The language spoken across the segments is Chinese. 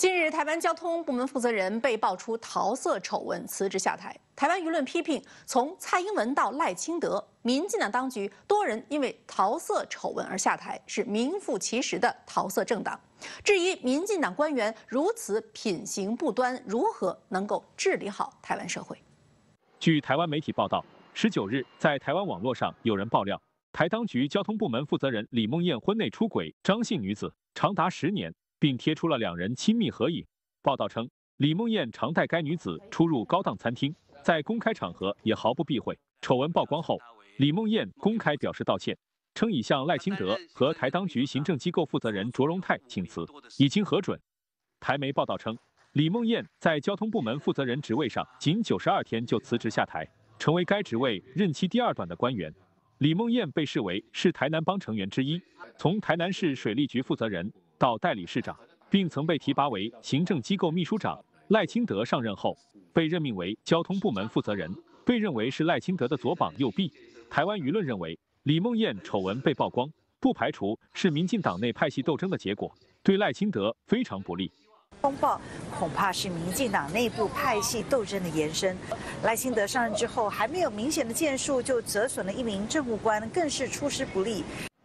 近日，台湾交通部门负责人被爆出桃色丑闻，辞职下台。台湾舆论批评，从蔡英文到赖清德，民进党当局多人因为桃色丑闻而下台，是名副其实的桃色政党。质疑民进党官员如此品行不端，如何能够治理好台湾社会？据台湾媒体报道，十九日在台湾网络上有人爆料，台当局交通部门负责人李梦燕婚内出轨张姓女子长达十年。并贴出了两人亲密合影。报道称，李梦燕常带该女子出入高档餐厅，在公开场合也毫不避讳。丑闻曝光后，李梦燕公开表示道歉，称已向赖清德和台当局行政机构负责人卓荣泰请辞，已经核准。台媒报道称，李梦燕在交通部门负责人职位上仅九十二天就辞职下台，成为该职位任期第二短的官员。李梦燕被视为是台南帮成员之一，从台南市水利局负责人。到代理市长，并曾被提拔为行政机构秘书长。赖清德上任后，被任命为交通部门负责人，被认为是赖清德的左膀右臂。台湾舆论认为，李梦燕丑闻被曝光，不排除是民进党内派系斗争的结果，对赖清德非常不利。风暴恐怕是民进党内部派系斗争的延伸。赖清德上任之后，还没有明显的建树，就折损了一名政务官，更是出师不利。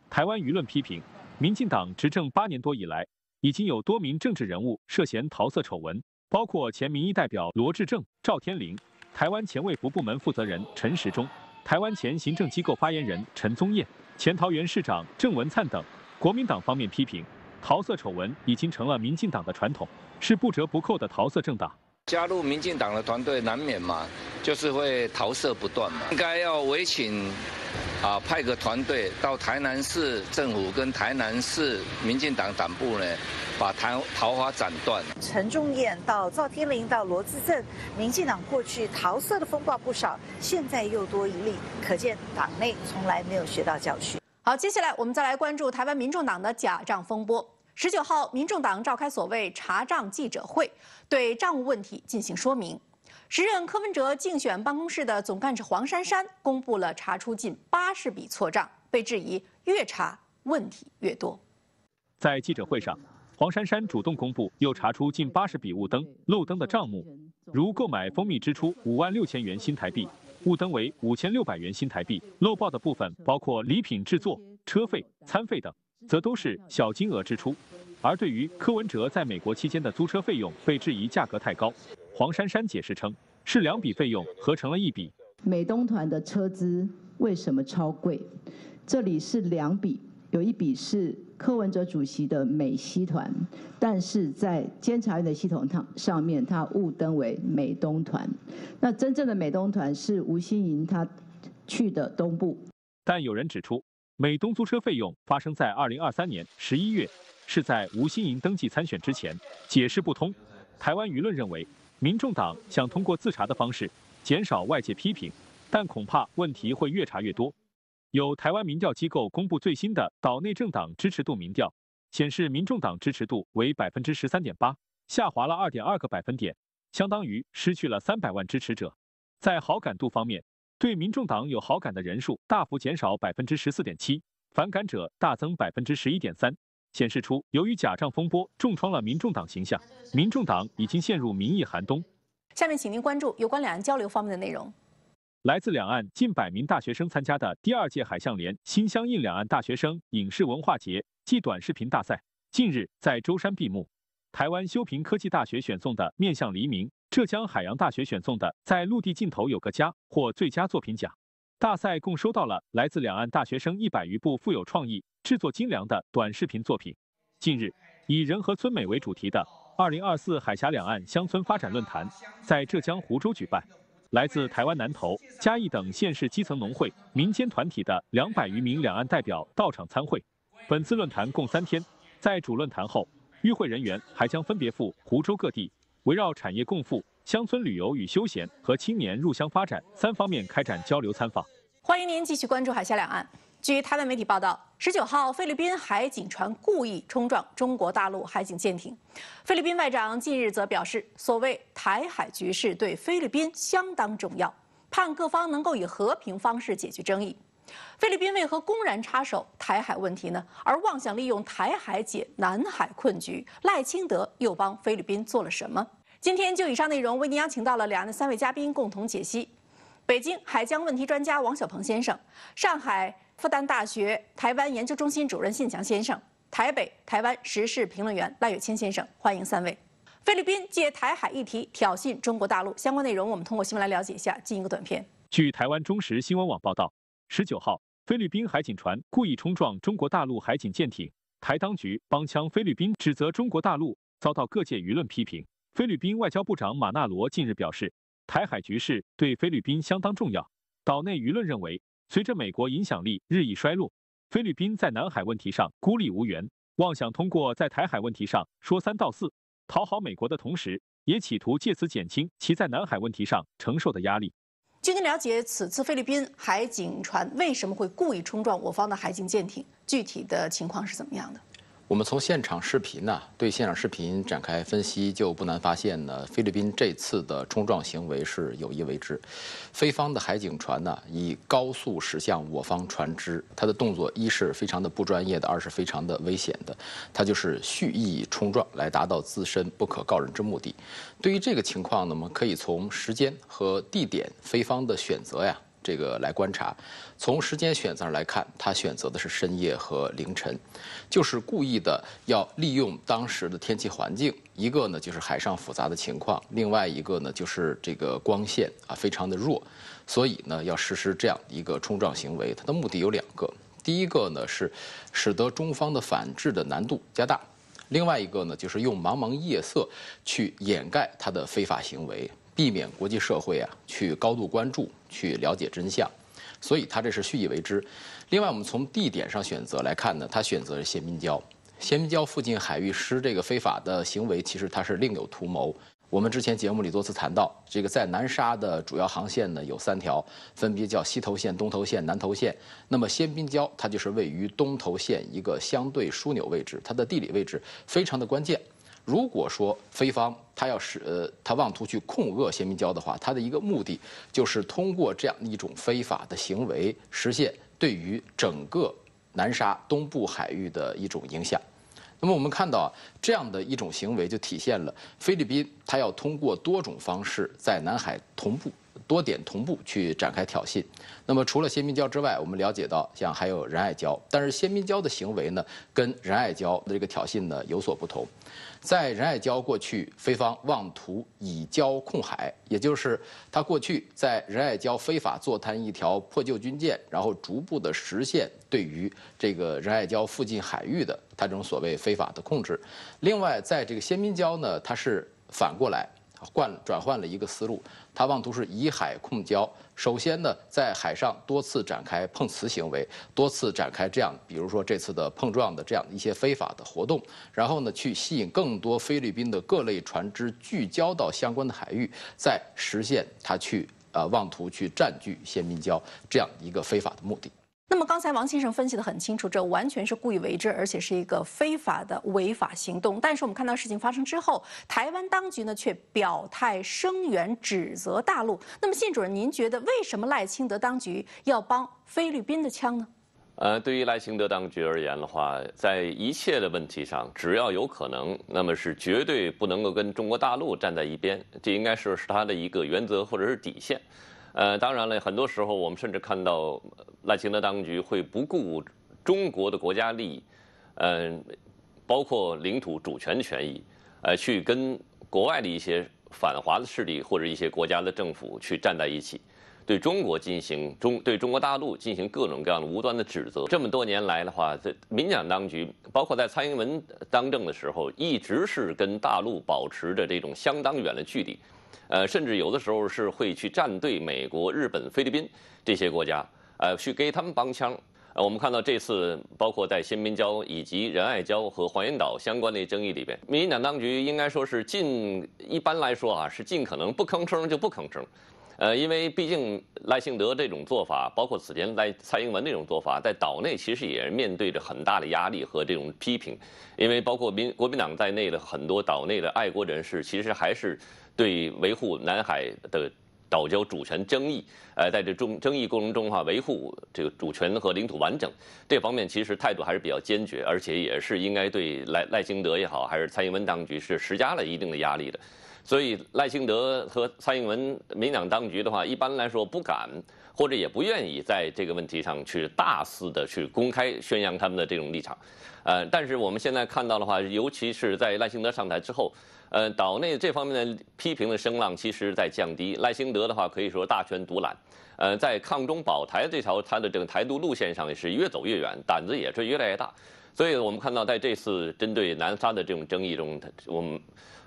台湾舆论批评。民进党执政八年多以来，已经有多名政治人物涉嫌桃色丑闻，包括前民意代表罗志正、赵天麟，台湾前卫福部门负责人陈时中，台湾前行政机构发言人陈宗彦，前桃园市长郑文灿等。国民党方面批评，桃色丑闻已经成了民进党的传统，是不折不扣的桃色政党。加入民进党的团队难免嘛，就是会桃色不断嘛，应该要委请。啊，派个团队到台南市政府跟台南市民进党党部呢，把桃桃花斩断。陈仲彦到赵天麟到罗志正，民进党过去桃色的风暴不少，现在又多一例，可见党内从来没有学到教训。好，接下来我们再来关注台湾民众党的假账风波。十九号，民众党召开所谓查账记者会，对账务问题进行说明。时任柯文哲竞选办公室的总干事黄珊珊公布了查出近八十笔错账，被质疑越查问题越多。在记者会上，黄珊珊主动公布又查出近八十笔误登漏登的账目，如购买蜂蜜支出五万六千元新台币，误登为五千六百元新台币。漏报的部分包括礼品制作、车费、餐费等，则都是小金额支出。而对于柯文哲在美国期间的租车费用被质疑价格太高，黄珊珊解释称是两笔费用合成了一笔。美东团的车资为什么超贵？这里是两笔，有一笔是柯文哲主席的美西团，但是在监察院的系统上上面，他误登为美东团。那真正的美东团是吴欣盈他去的东部。但有人指出，美东租车费用发生在二零二三年十一月。是在吴欣盈登记参选之前，解释不通。台湾舆论认为，民众党想通过自查的方式减少外界批评，但恐怕问题会越查越多。有台湾民调机构公布最新的岛内政党支持度民调，显示民众党支持度为百分之十三点八，下滑了二点二个百分点，相当于失去了三百万支持者。在好感度方面，对民众党有好感的人数大幅减少百分之十四点七，反感者大增百分之十一点三。显示出，由于假账风波重创了民众党形象，民众党已经陷入民意寒冬。下面，请您关注有关两岸交流方面的内容。来自两岸近百名大学生参加的第二届海象联新相印两岸大学生影视文化节暨短视频大赛，近日在舟山闭幕。台湾修平科技大学选送的《面向黎明》，浙江海洋大学选送的《在陆地尽头有个家》获最佳作品奖。大赛共收到了来自两岸大学生一百余部富有创意。制作精良的短视频作品。近日，以人和村美为主题的二零二四海峡两岸乡村发展论坛在浙江湖州举办。来自台湾南投、嘉义等县市基层农会、民间团体的两百余名两岸代表到场参会。本次论坛共三天，在主论坛后，与会人员还将分别赴湖州各地，围绕产业共富、乡村旅游与休闲和青年入乡发展三方面开展交流参访。欢迎您继续关注海峡两岸。据台湾媒体报道，十九号，菲律宾海警船故意冲撞中国大陆海警舰艇。菲律宾外长近日则表示，所谓台海局势对菲律宾相当重要，盼各方能够以和平方式解决争议。菲律宾为何公然插手台海问题呢？而妄想利用台海解南海困局，赖清德又帮菲律宾做了什么？今天就以上内容，为您邀请到了两岸的三位嘉宾共同解析：北京海疆问题专家王小鹏先生，上海复旦大学台湾研究中心主任信强先生，台北台湾时事评论员赖月谦先生。欢迎三位。菲律宾借台海议题挑衅中国大陆，相关内容我们通过新闻来了解一下。进一个短片。据台湾中时新闻网报道，十九号，菲律宾海警船故意冲撞中国大陆海警舰艇，台当局帮腔菲律宾，指责中国大陆，遭到各界舆论批评。菲律宾外交部长马纳罗近日表示，台海局势对菲律宾相当重要。岛内舆论认为，随着美国影响力日益衰落，菲律宾在南海问题上孤立无援，妄想通过在台海问题上说三道四。讨好美国的同时，也企图借此减轻其在南海问题上承受的压力。据您了解，此次菲律宾海警船为什么会故意冲撞我方的海警舰艇？具体的情况是怎么样的？我们从现场视频呢，对现场视频展开分析，就不难发现呢，菲律宾这次的冲撞行为是有意为之。菲方的海警船呢，以高速驶向我方船只，它的动作一是非常的不专业的，二是非常的危险的，它就是蓄意冲撞来达到自身不可告人之目的。对于这个情况呢，我们可以从时间和地点，菲方的选择呀。这个来观察，从时间选择上来看，他选择的是深夜和凌晨，就是故意的要利用当时的天气环境，一个呢就是海上复杂的情况，另外一个呢就是这个光线啊非常的弱，所以呢要实施这样一个冲撞行为，它的目的有两个，第一个呢是使得中方的反制的难度加大，另外一个呢就是用茫茫夜色去掩盖他的非法行为。避免国际社会啊去高度关注、去了解真相，所以他这是蓄意为之。另外，我们从地点上选择来看呢，他选择是先滨礁，先滨礁附近海域施这个非法的行为，其实他是另有图谋。我们之前节目里多次谈到，这个在南沙的主要航线呢有三条，分别叫西头线、东头线、南头线。那么先滨礁它就是位于东头线一个相对枢纽位置，它的地理位置非常的关键。如果说菲方他要是呃他妄图去控扼先滨礁的话，他的一个目的就是通过这样一种非法的行为，实现对于整个南沙东部海域的一种影响。那么我们看到啊，这样的一种行为就体现了菲律宾他要通过多种方式在南海同步。多点同步去展开挑衅。那么除了先滨礁之外，我们了解到像还有仁爱礁，但是先滨礁的行为呢，跟仁爱礁的这个挑衅呢有所不同。在仁爱礁过去，菲方妄图以礁控海，也就是他过去在仁爱礁非法坐滩一条破旧军舰，然后逐步的实现对于这个仁爱礁附近海域的他这种所谓非法的控制。另外，在这个先滨礁呢，它是反过来。换转换了一个思路，他妄图是以海控礁。首先呢，在海上多次展开碰瓷行为，多次展开这样，比如说这次的碰撞的这样一些非法的活动，然后呢，去吸引更多菲律宾的各类船只聚焦到相关的海域，再实现他去呃妄图去占据先民礁这样一个非法的目的。那么刚才王先生分析的很清楚，这完全是故意为之，而且是一个非法的违法行动。但是我们看到事情发生之后，台湾当局呢却表态声援指责大陆。那么信主任，您觉得为什么赖清德当局要帮菲律宾的枪呢？呃，对于赖清德当局而言的话，在一切的问题上，只要有可能，那么是绝对不能够跟中国大陆站在一边，这应该是是他的一个原则或者是底线。呃，当然了，很多时候我们甚至看到赖清德当局会不顾中国的国家利益，嗯，包括领土主权权益，呃，去跟国外的一些反华的势力或者一些国家的政府去站在一起，对中国进行中对中国大陆进行各种各样的无端的指责。这么多年来的话，这民进党当局，包括在蔡英文当政的时候，一直是跟大陆保持着这种相当远的距离。呃，甚至有的时候是会去站队美国、日本、菲律宾这些国家，呃，去给他们帮腔。呃，我们看到这次，包括在新民礁以及仁爱礁和黄岩岛相关的争议里边，民进党当局应该说是尽一般来说啊，是尽可能不吭声就不吭声。呃，因为毕竟赖幸德这种做法，包括此前赖蔡英文那种做法，在岛内其实也面对着很大的压力和这种批评，因为包括民国民党在内的很多岛内的爱国人士，其实还是对维护南海的。岛礁主权争议，呃，在这中争议过程中哈，维护这个主权和领土完整这方面，其实态度还是比较坚决，而且也是应该对赖赖清德也好，还是蔡英文当局是施加了一定的压力的。所以赖清德和蔡英文民党当局的话，一般来说不敢或者也不愿意在这个问题上去大肆的去公开宣扬他们的这种立场。呃，但是我们现在看到的话，尤其是在赖清德上台之后，呃，岛内这方面的批评的声浪其实在降低。赖清德的话可以说大权独揽，呃，在抗中保台这条他的这个台独路线上也是越走越远，胆子也是越来越大。所以我们看到在这次针对南沙的这种争议中，我们。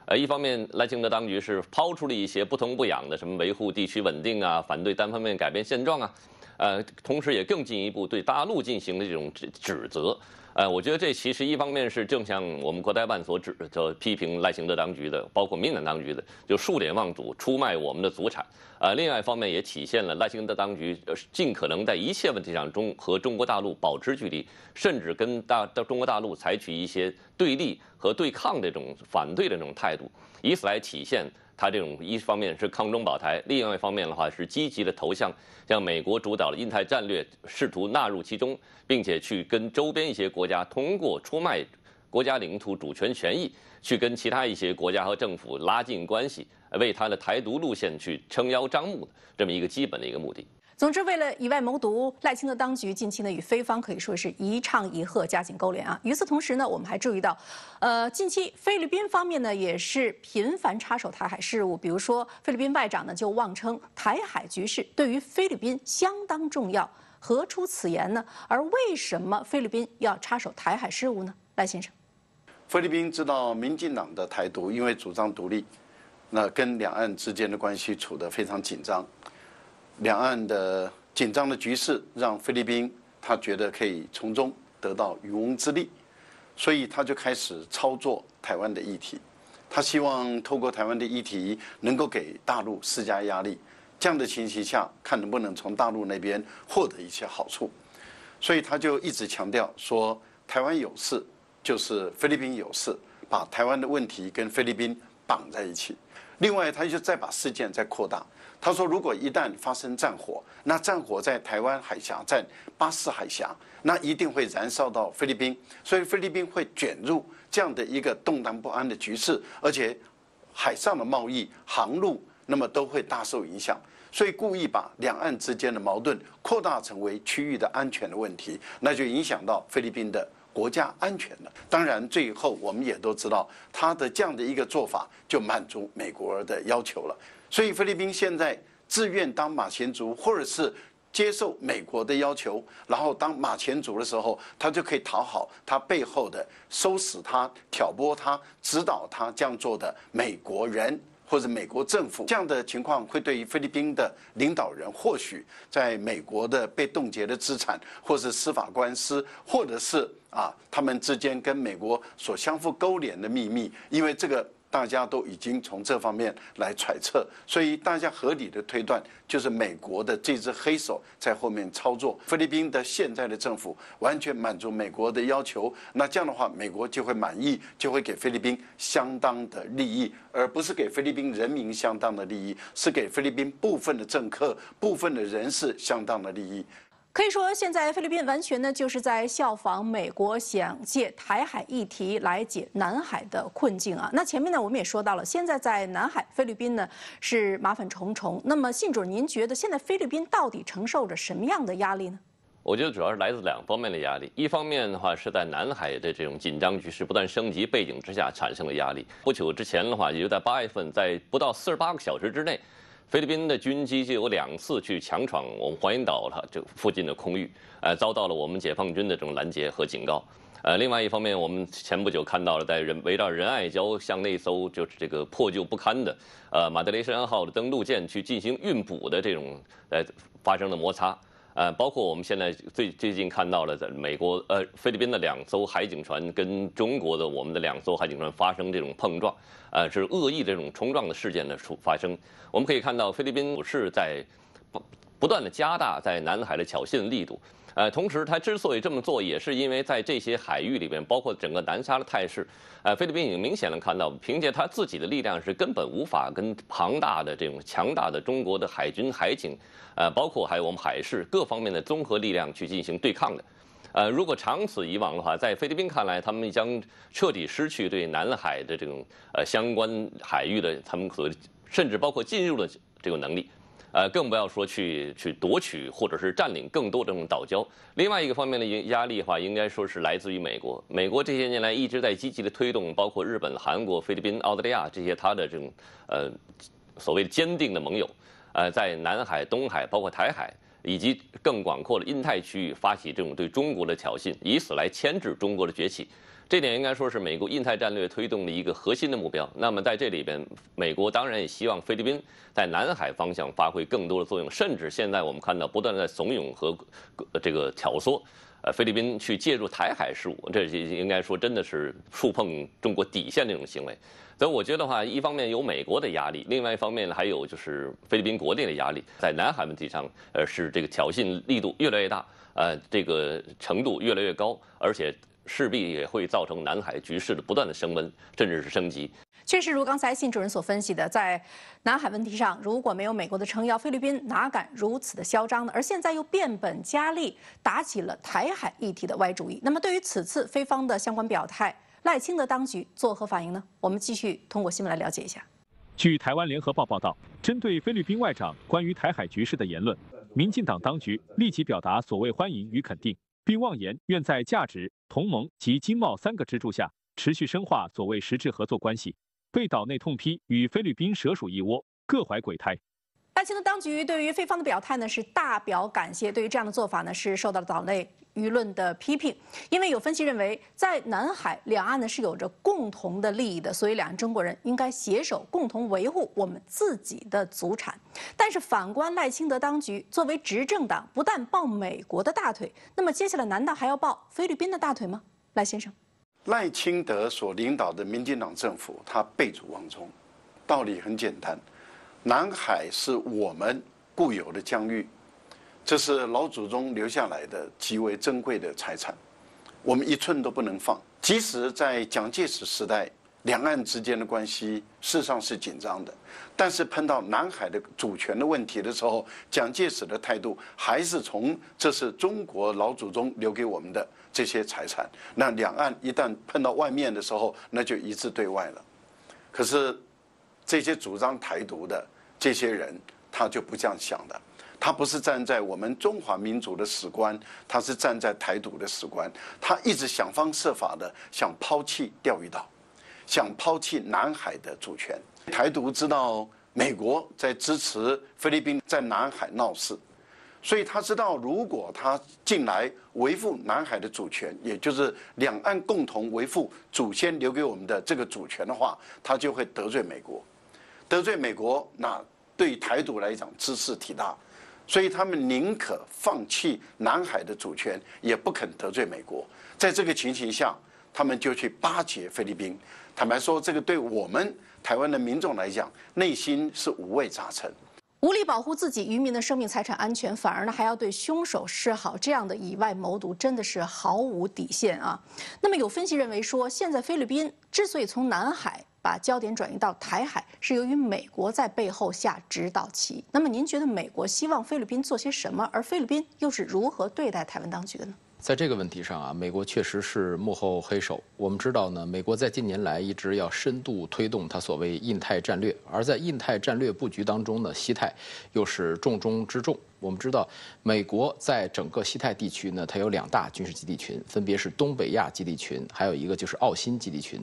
呃，一方面，赖清德当局是抛出了一些不痛不痒的，什么维护地区稳定啊，反对单方面改变现状啊，呃，同时也更进一步对大陆进行的这种指指责。呃，我觉得这其实一方面是正像我们国台办所指的批评赖清德当局的，包括民进党当局的，就数典忘祖，出卖我们的祖产。呃，另外一方面也体现了赖清德当局尽可能在一切问题上中和中国大陆保持距离，甚至跟大到中国大陆采取一些对立和对抗这种反对的这种态度，以此来体现。他这种一方面是抗中保台，另外一方面的话是积极的投向向美国主导的印太战略，试图纳入其中，并且去跟周边一些国家通过出卖国家领土主权权益，去跟其他一些国家和政府拉近关系，为他的台独路线去撑腰张目这么一个基本的一个目的。总之，为了以外谋独，赖清德当局近期呢与菲方可以说是一唱一和，加紧勾连啊。与此同时呢，我们还注意到，呃，近期菲律宾方面呢也是频繁插手台海事务，比如说菲律宾外长呢就妄称台海局势对于菲律宾相当重要，何出此言呢？而为什么菲律宾要插手台海事务呢？赖先生，菲律宾知道民进党的台独，因为主张独立，那跟两岸之间的关系处得非常紧张。两岸的紧张的局势让菲律宾他觉得可以从中得到渔翁之利，所以他就开始操作台湾的议题。他希望透过台湾的议题能够给大陆施加压力，这样的情形下看能不能从大陆那边获得一些好处。所以他就一直强调说，台湾有事就是菲律宾有事，把台湾的问题跟菲律宾绑在一起。另外，他就再把事件再扩大。他说：“如果一旦发生战火，那战火在台湾海峡、在巴士海峡，那一定会燃烧到菲律宾，所以菲律宾会卷入这样的一个动荡不安的局势，而且海上的贸易、航路，那么都会大受影响。所以故意把两岸之间的矛盾扩大成为区域的安全的问题，那就影响到菲律宾的。”国家安全的，当然最后我们也都知道，他的这样的一个做法就满足美国的要求了。所以菲律宾现在自愿当马前卒，或者是接受美国的要求，然后当马前卒的时候，他就可以讨好他背后的收拾他、挑拨他、指导他这样做的美国人。或者美国政府这样的情况，会对于菲律宾的领导人，或许在美国的被冻结的资产，或是司法官司，或者是啊，他们之间跟美国所相互勾连的秘密，因为这个。大家都已经从这方面来揣测，所以大家合理的推断就是美国的这只黑手在后面操作。菲律宾的现在的政府完全满足美国的要求，那这样的话，美国就会满意，就会给菲律宾相当的利益，而不是给菲律宾人民相当的利益，是给菲律宾部分的政客、部分的人士相当的利益。可以说，现在菲律宾完全呢就是在效仿美国，想借台海议题来解南海的困境啊。那前面呢我们也说到了，现在在南海，菲律宾呢是麻烦重重。那么，信主，您觉得现在菲律宾到底承受着什么样的压力呢？我觉得主要是来自两方面的压力。一方面的话是在南海的这种紧张局势不断升级背景之下产生的压力。不久之前的话，也就在八月份，在不到四十八个小时之内。菲律宾的军机就有两次去强闯我们黄岩岛了这附近的空域，呃，遭到了我们解放军的这种拦截和警告。呃，另外一方面，我们前不久看到了在人围绕仁爱礁向那艘就是这个破旧不堪的呃马德雷山号的登陆舰去进行运补的这种呃发生了摩擦。呃，包括我们现在最最近看到了，在美国呃菲律宾的两艘海警船跟中国的我们的两艘海警船发生这种碰撞，呃，是恶意这种冲撞的事件的出发生。我们可以看到菲律宾是在不断的加大在南海的挑衅力度。呃，同时，他之所以这么做，也是因为在这些海域里边，包括整个南沙的态势，呃，菲律宾已经明显的看到，凭借他自己的力量是根本无法跟庞大的这种强大的中国的海军、海警，呃，包括还有我们海事各方面的综合力量去进行对抗的。呃，如果长此以往的话，在菲律宾看来，他们将彻底失去对南海的这种呃相关海域的他们所甚至包括进入的这个能力。呃，更不要说去去夺取或者是占领更多的这种岛礁。另外一个方面的压力的话，应该说是来自于美国。美国这些年来一直在积极的推动，包括日本、韩国、菲律宾、澳大利亚这些它的这种呃所谓坚定的盟友，呃，在南海、东海，包括台海以及更广阔的印太区域发起这种对中国的挑衅，以此来牵制中国的崛起。这点应该说是美国印太战略推动的一个核心的目标。那么在这里边，美国当然也希望菲律宾在南海方向发挥更多的作用，甚至现在我们看到不断在怂恿和这个挑唆，呃，菲律宾去介入台海事务，这应该说真的是触碰中国底线这种行为。所以我觉得话，一方面有美国的压力，另外一方面呢，还有就是菲律宾国内的压力，在南海问题上，呃，是这个挑衅力度越来越大，呃，这个程度越来越高，而且。势必也会造成南海局势的不断的升温，甚至是升级。确实，如刚才信主任所分析的，在南海问题上，如果没有美国的撑腰，菲律宾哪敢如此的嚣张呢？而现在又变本加厉，打起了台海议题的歪主意。那么，对于此次菲方的相关表态，赖清德当局作何反应呢？我们继续通过新闻来了解一下。据台湾联合报报道，针对菲律宾外长关于台海局势的言论，民进党当局立即表达所谓欢迎与肯定。并妄言愿在价值、同盟及经贸三个支柱下，持续深化所谓实质合作关系。被岛内痛批与菲律宾蛇鼠一窝，各怀鬼胎。拜清德当局对于菲方的表态呢，是大表感谢。对于这样的做法呢，是受到了岛内。舆论的批评，因为有分析认为，在南海两岸呢是有着共同的利益的，所以两岸中国人应该携手共同维护我们自己的祖产。但是反观赖清德当局，作为执政党，不但抱美国的大腿，那么接下来难道还要抱菲律宾的大腿吗？赖先生，赖清德所领导的民进党政府，他背主忘宗，道理很简单，南海是我们固有的疆域。这是老祖宗留下来的极为珍贵的财产，我们一寸都不能放。即使在蒋介石时代，两岸之间的关系事实上是紧张的，但是碰到南海的主权的问题的时候，蒋介石的态度还是从这是中国老祖宗留给我们的这些财产。那两岸一旦碰到外面的时候，那就一致对外了。可是这些主张台独的这些人，他就不这样想的。他不是站在我们中华民族的史观，他是站在台独的史观。他一直想方设法的想抛弃钓鱼岛，想抛弃南海的主权。台独知道美国在支持菲律宾在南海闹事，所以他知道如果他进来维护南海的主权，也就是两岸共同维护祖先留给我们的这个主权的话，他就会得罪美国。得罪美国，那对台独来讲，知识体大。所以他们宁可放弃南海的主权，也不肯得罪美国。在这个情形下，他们就去巴结菲律宾。坦白说，这个对我们台湾的民众来讲，内心是五味杂陈。无力保护自己渔民的生命财产安全，反而呢还要对凶手示好，这样的以外谋独，真的是毫无底线啊！那么有分析认为说，现在菲律宾之所以从南海。把焦点转移到台海，是由于美国在背后下指导棋。那么，您觉得美国希望菲律宾做些什么？而菲律宾又是如何对待台湾当局的呢？在这个问题上啊，美国确实是幕后黑手。我们知道呢，美国在近年来一直要深度推动它所谓印太战略，而在印太战略布局当中呢，西太又是重中之重。我们知道，美国在整个西太地区呢，它有两大军事基地群，分别是东北亚基地群，还有一个就是澳新基地群。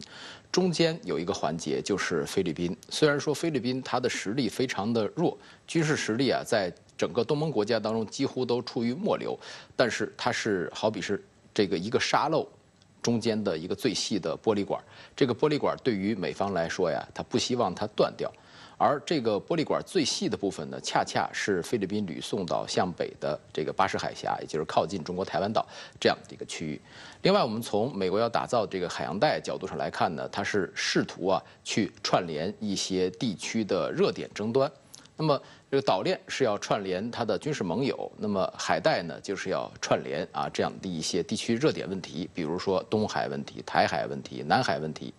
中间有一个环节就是菲律宾。虽然说菲律宾它的实力非常的弱，军事实力啊，在整个东盟国家当中几乎都处于末流，但是它是好比是这个一个沙漏中间的一个最细的玻璃管，这个玻璃管对于美方来说呀，它不希望它断掉，而这个玻璃管最细的部分呢，恰恰是菲律宾吕宋岛向北的这个巴士海峡，也就是靠近中国台湾岛这样的一个区域。另外，我们从美国要打造这个海洋带角度上来看呢，它是试图啊去串联一些地区的热点争端。那么这个岛链是要串联它的军事盟友，那么海带呢就是要串联啊这样的一些地区热点问题，比如说东海问题、台海问题、南海问题。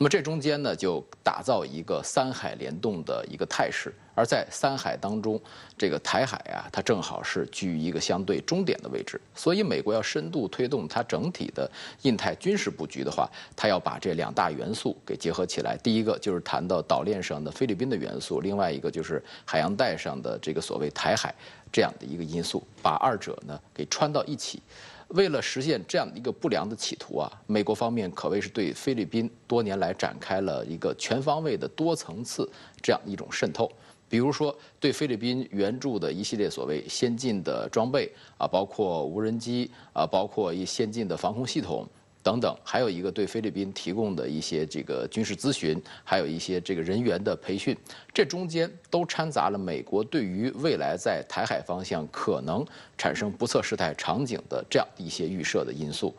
那么这中间呢，就打造一个三海联动的一个态势，而在三海当中，这个台海啊，它正好是居于一个相对终点的位置。所以，美国要深度推动它整体的印太军事布局的话，它要把这两大元素给结合起来。第一个就是谈到岛链上的菲律宾的元素，另外一个就是海洋带上的这个所谓台海这样的一个因素，把二者呢给穿到一起。为了实现这样一个不良的企图啊，美国方面可谓是对菲律宾多年来展开了一个全方位的多层次这样一种渗透。比如说，对菲律宾援助的一系列所谓先进的装备啊，包括无人机啊，包括一先进的防空系统。等等，还有一个对菲律宾提供的一些这个军事咨询，还有一些这个人员的培训，这中间都掺杂了美国对于未来在台海方向可能产生不测事态场景的这样一些预设的因素。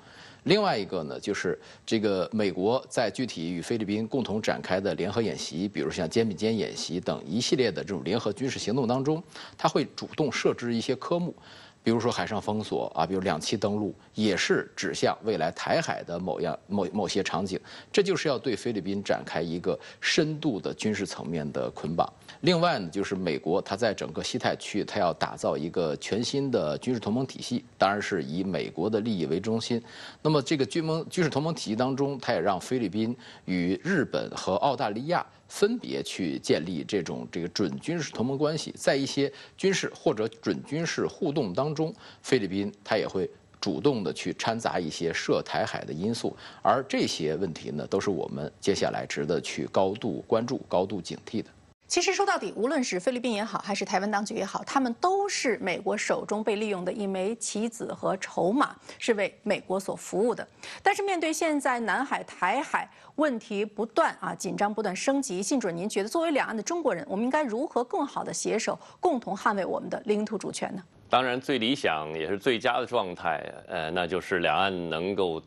另外一个呢，就是这个美国在具体与菲律宾共同展开的联合演习，比如像肩并肩演习等一系列的这种联合军事行动当中，它会主动设置一些科目。比如说海上封锁啊，比如两栖登陆，也是指向未来台海的某样某某些场景，这就是要对菲律宾展开一个深度的军事层面的捆绑。另外呢，就是美国它在整个西太区，它要打造一个全新的军事同盟体系，当然是以美国的利益为中心。那么这个军盟军事同盟体系当中，它也让菲律宾与日本和澳大利亚。分别去建立这种这个准军事同盟关系，在一些军事或者准军事互动当中，菲律宾它也会主动的去掺杂一些涉台海的因素，而这些问题呢，都是我们接下来值得去高度关注、高度警惕的。其实说到底，无论是菲律宾也好，还是台湾当局也好，他们都是美国手中被利用的一枚棋子和筹码，是为美国所服务的。但是面对现在南海、台海问题不断啊，紧张不断升级，信主任，您觉得作为两岸的中国人，我们应该如何更好的携手，共同捍卫我们的领土主权呢？当然，最理想也是最佳的状态，呃，那就是两岸能够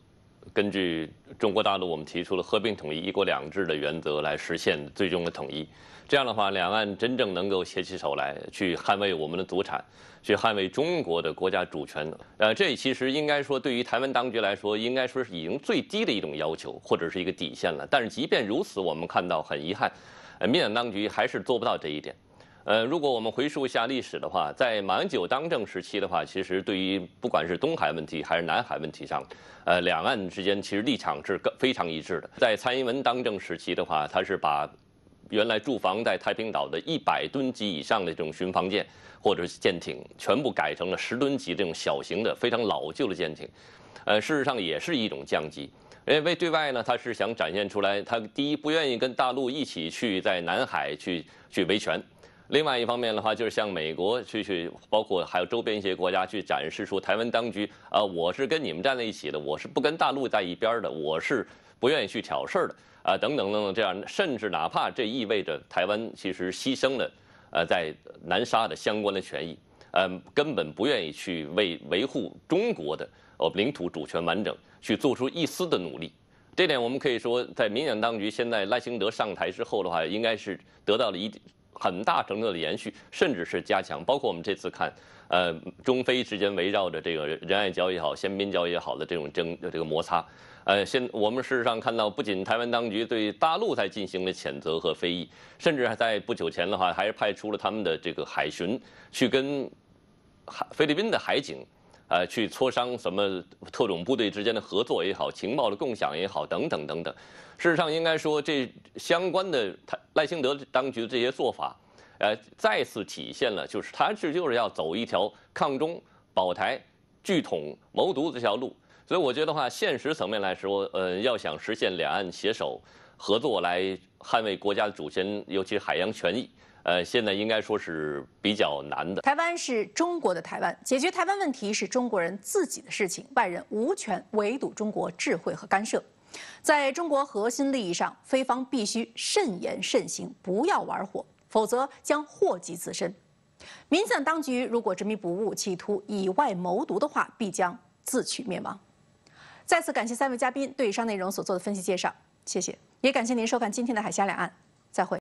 根据中国大陆我们提出了和平统一、一国两制的原则来实现最终的统一。这样的话，两岸真正能够携起手来，去捍卫我们的祖产，去捍卫中国的国家主权。呃，这其实应该说，对于台湾当局来说，应该说是已经最低的一种要求，或者是一个底线了。但是即便如此，我们看到很遗憾，呃，民进党当局还是做不到这一点。呃，如果我们回溯一下历史的话，在马英九当政时期的话，其实对于不管是东海问题还是南海问题上，呃，两岸之间其实立场是非常一致的。在蔡英文当政时期的话，他是把原来驻防在太平岛的一百吨级以上的这种巡防舰或者是舰艇，全部改成了十吨级这种小型的、非常老旧的舰艇。呃，事实上也是一种降级。因为对外呢，他是想展现出来，他第一不愿意跟大陆一起去在南海去去维权；另外一方面的话，就是向美国去去，包括还有周边一些国家去展示出台湾当局啊，我是跟你们站在一起的，我是不跟大陆在一边的，我是不愿意去挑事儿的。啊，等等等等，这样，甚至哪怕这意味着台湾其实牺牲了，呃，在南沙的相关的权益，呃，根本不愿意去为维护中国的呃领土主权完整去做出一丝的努力。这点我们可以说，在民进当局现在赖清德上台之后的话，应该是得到了一很大程度的延续，甚至是加强。包括我们这次看，呃，中非之间围绕着这个仁爱礁也好、宪兵礁也好的这种争这个摩擦。呃，现我们事实上看到，不仅台湾当局对大陆在进行了谴责和非议，甚至还在不久前的话，还是派出了他们的这个海巡去跟海菲律宾的海警，呃，去磋商什么特种部队之间的合作也好，情报的共享也好，等等等等。事实上，应该说这相关的他赖清德当局的这些做法，呃，再次体现了就是他是就是要走一条抗中保台、拒统谋独这条路。所以我觉得话，现实层面来说，呃，要想实现两岸携手合作来捍卫国家的主权，尤其是海洋权益，呃，现在应该说是比较难的。台湾是中国的台湾，解决台湾问题是中国人自己的事情，外人无权围堵中国智慧和干涉。在中国核心利益上，菲方必须慎言慎行，不要玩火，否则将祸及自身。民进党当局如果执迷不悟，企图以外谋独的话，必将自取灭亡。再次感谢三位嘉宾对以上内容所做的分析介绍，谢谢，也感谢您收看今天的《海峡两岸》，再会。